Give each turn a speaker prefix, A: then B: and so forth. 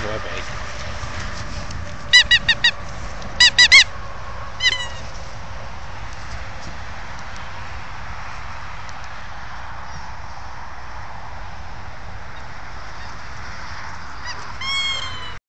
A: the web-based. Eh?